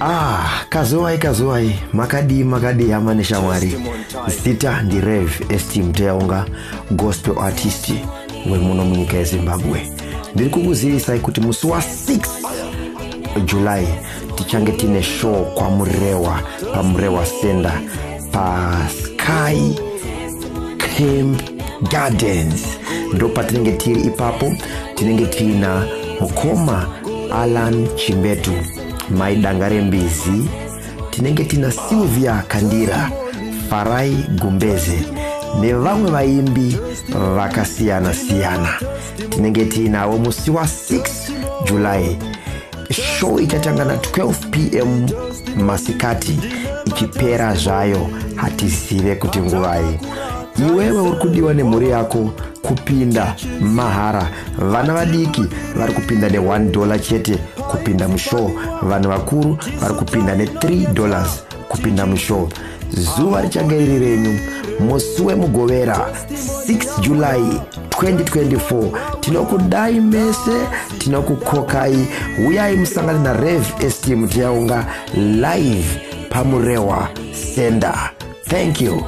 ah kazowai kazowai makadii makadii hama neshamwari zita ndirev estim teyaunga gospel artist wemuno munyika yezimbabwe ndiri kukuzivisai kuti musi wa6 julai tichange tine show kwamurewa pamurewa center pasky camp gardens. Ndo patinenge tiri ipapo tinenge tiina mukoma alan chimbetu maidanga rembizi. Tinenge tina silvia kandira farai gumbeze nevamwe vaimbi vakasiyana-siyana. Tinenge tiinavo musi wa6 julai show ichatanga na12 pm masikati ichipera zvayo hatizive kuti nguvai iwewe uri kudiwa nemhuri yako kupinda mahara. Vana vadiki vari kupinda ne1 dollar chete kupinda mushow. Vanhu vakuru vari kupinda ne3 dollars kupinda mushow. Zuva richange riri renyu musi wemugovera 6 july 2024 tinokudai mese tinokukokai. Uyai musangane narev estim tiyaunga live pamurewa center thank you